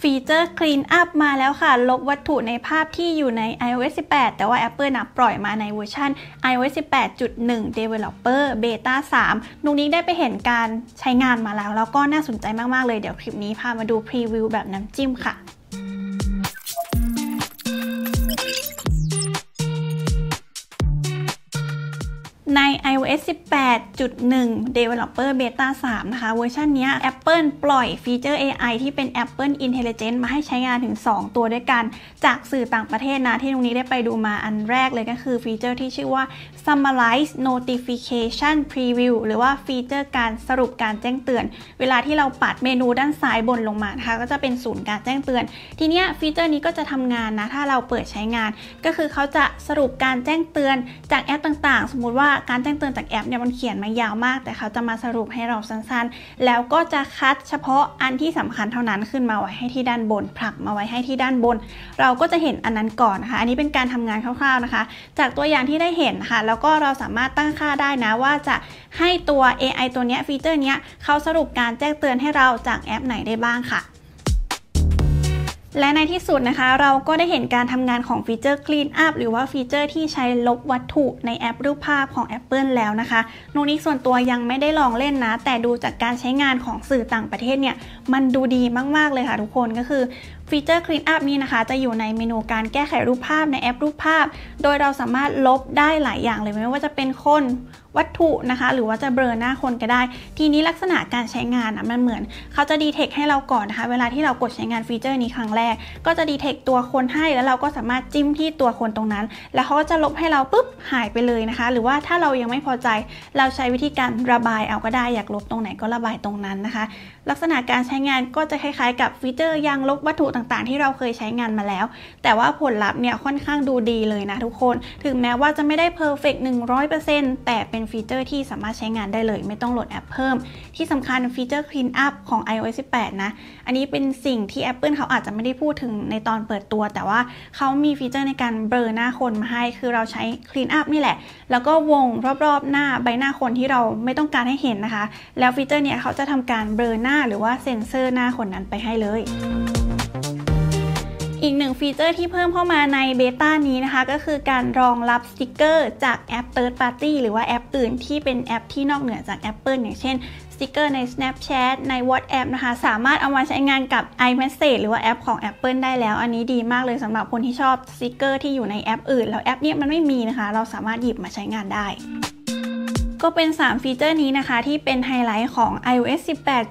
ฟีเจอร์ Clean Up มาแล้วค่ะ ลบวัตถุในภาพที่อยู่ใน iOS 18 แต่ว่า Apple นะปล่อยมาในเวอร์ชัน iOS 18.1 Developer Beta 3 นุกนี้ได้ไปเห็นการใช้งานมาแล้ว แล้วก็น่าสนใจมาก ๆ เลย เดี๋ยวคลิปนี้พามาดูพรีวิวแบบน้ำจิ้มค่ะ iOS 18.1 Developer Beta 3 นะคะ เวอร์ชันนี้ Apple ปล่อยฟีเจอร์ AI ที่เป็น Apple Intelligence มาให้ใช้งานถึง 2 ตัวด้วยกัน จากสื่อต่างประเทศนะ ที่ตรงนี้ได้ไปดูมาอันแรกเลยก็คือฟีเจอร์ที่ชื่อว่า Summarize Notification Preview หรือว่าฟีเจอร์การสรุปการแจ้งเตือน เวลาที่เราปัดเมนูด้านซ้ายบนลงมานะคะก็จะเป็นศูนย์การแจ้งเตือน ทีนี้ฟีเจอร์นี้ก็จะทำงานนะ ถ้าเราเปิดใช้งาน ก็คือเขาจะสรุปการแจ้งเตือนจากแอปต่างๆ สมมุติว่าการแจ้งเตือนจากแอปเนี่ยมันเขียนมายาวมาก แต่เขาจะมาสรุปให้เราสั้นๆ แล้วก็จะคัดเฉพาะอันที่สำคัญเท่านั้นขึ้นมาไว้ให้ที่ด้านบน ผลักมาไว้ให้ที่ด้านบน เราก็จะเห็นอันนั้นก่อนนะคะอันนี้เป็นการทำงานคร่าวๆนะคะ จากตัวอย่างที่ได้เห็นค่ะแล้วก็เราสามารถตั้งค่าได้นะว่าจะให้ตัว AI ตัวนี้ฟีเจอร์นี้เขาสรุปการแจ้งเตือนให้เราจากแอปไหนได้บ้างค่ะ และในที่สุดนะคะ เราก็ได้เห็นการทำงานของฟีเจอร์ Clean Up หรือว่าฟีเจอร์ที่ใช้ลบวัตถุในแอปรูปภาพของ Apple แล้วนะคะโนนี้ส่วนตัวยังไม่ได้ลองเล่นนะ แต่ดูจากการใช้งานของสื่อต่างประเทศเนี่ย มันดูดีมากๆเลยค่ะทุกคนก็คือฟีเจอร์ Clean Up นี้นะคะ จะอยู่ในเมนูการแก้ไขรูปภาพในแอปรูปภาพ โดยเราสามารถลบได้หลายอย่างเลยไม่ว่าจะเป็นคน วัตถุนะคะ หรือว่าจะเบลอหน้าคนก็ได้ ทีนี้ลักษณะการใช้งานนะมันเหมือน เขาจะดีเทคให้เราก่อนนะคะ เวลาที่เรากดใช้งานฟีเจอร์นี้ครั้งแรก ก็จะดีเทคตัวคนให้แล้วเราก็สามารถจิ้มที่ตัวคนตรงนั้น แล้วเขาก็จะลบให้เราปุ๊บหายไปเลยนะคะ หรือว่าถ้าเรายังไม่พอใจเราใช้วิธีการระบายเอาก็ได้อยากลบตรงไหนก็ระบายตรงนั้นนะคะ ลักษณะการใช้งานก็จะคล้ายๆ กับฟีเจอร์ยางลบวัตถุต่างๆ ที่เราเคยใช้งานมาแล้ว แต่ว่าผลลัพธ์เนี่ยค่อนข้างดูดีเลยนะทุกคน ถึงแม้ว่าจะไม่ได้ perfect 100%แต่เป็นฟีเจอร์ที่สามารถใช้งานได้เลย ไม่ต้องโหลดแอปเพิ่ม ที่สำคัญฟีเจอร์ Clean Up ของ iOS 18 นะ อันนี้เป็นสิ่งที่ Apple เขาอาจจะไม่ได้พูดถึงในตอนเปิดตัว แต่ว่าเขามีฟีเจอร์ในการเบลอหน้าคนมาให้ คือเราใช้ Clean Up นี่แหละ แล้วก็วงรอบๆ หน้าใบหน้าคนที่เราไม่ต้องการให้เห็นนะคะ แล้วฟีเจอร์เนี้ยเขาจะทำการเบลอหน้าหรือว่าเซ็นเซอร์หน้าคนนั้นไปให้เลย อีกหนึ่งฟีเจอร์ที่เพิ่มเข้ามาในเบต้านี้นะคะ ก็คือการรองรับสติกเกอร์จากแอป Third Party หรือว่าแอปอื่นที่เป็นแอปที่นอกเหนือจาก Apple อย่างเช่นสติกเกอร์ใน Snapchat ใน WhatsApp นะคะ สามารถเอามาใช้งานกับ iMessage หรือว่าแอปของ Apple ได้แล้ว อันนี้ดีมากเลยสำหรับคนที่ชอบสติกเกอร์ที่อยู่ในแอปอื่น แล้วแอปนี้มันไม่มีนะคะ เราสามารถหยิบมาใช้งานได้ ก็เป็น 3 ฟีเจอร์นี้นะคะ ที่เป็นไฮไลท์ของ iOS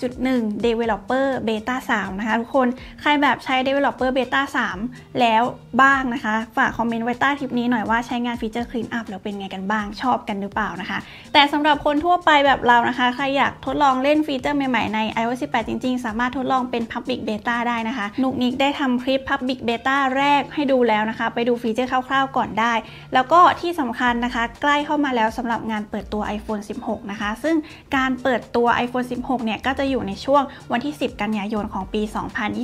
18.1 Developer Beta 3 นะคะ ทุกคน ใครแบบใช้ Developer Beta 3 แล้วบ้างนะคะ ฝาก comment ไว้ใต้คลิปนี้หน่อยว่าใช้งานฟีเจอร์ Clean Up แล้วเป็นไงกันบ้าง ชอบกันหรือเปล่านะคะ แต่สำหรับคนทั่วไปแบบเรานะคะ ใครอยากทดลองเล่นฟีเจอร์ใหม่ๆ ใน iOS 18 จริง ๆ สามารถทดลองเป็น Public Beta ได้นะคะ นุกนิกได้ทำคลิป Public Beta แรกให้ดูแล้วนะคะ ไปดูฟีเจอร์คร่าวๆ ก่อนได้ แล้วก็ที่สำคัญนะคะ ใกล้เข้ามาแล้วสำหรับงานเปิดตัว i iPhone 16 นะคะ ซึ่งการเปิดตัว iPhone 16 เนี่ย ก็จะอยู่ในช่วงวันที่ 10 กันยายนของปี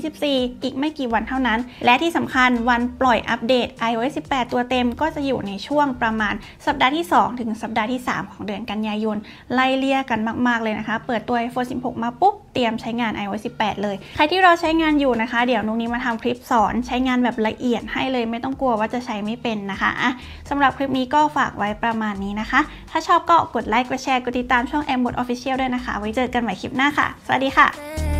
2024 อีกไม่กี่วันเท่านั้น และที่สำคัญวันปล่อยอัปเดต iOS 18 ตัวเต็มก็จะอยู่ในช่วงประมาณสัปดาห์ที่ 2 ถึงสัปดาห์ที่ 3 ของเดือนกันยายน ไล่เลี่ยกันมาก ๆ เลยนะคะ เปิดตัว iPhone 16 มาปุ๊บ เตรียมใช้งาน iOS 18 เลย ใครที่รอใช้งานอยู่นะคะ เดี๋ยวนุกนี้มาทำคลิปสอนใช้งานแบบละเอียดให้เลยไม่ต้องกลัวว่าจะใช้ไม่เป็นนะคะอะสำหรับคลิปนี้ก็ฝากไว้ประมาณนี้นะคะ ถ้าชอบก็กดไลค์กดแชร์กดติดตามช่อง iMoD Official ด้วยนะคะ ไว้เจอกันใหม่คลิปหน้าค่ะ สวัสดีค่ะ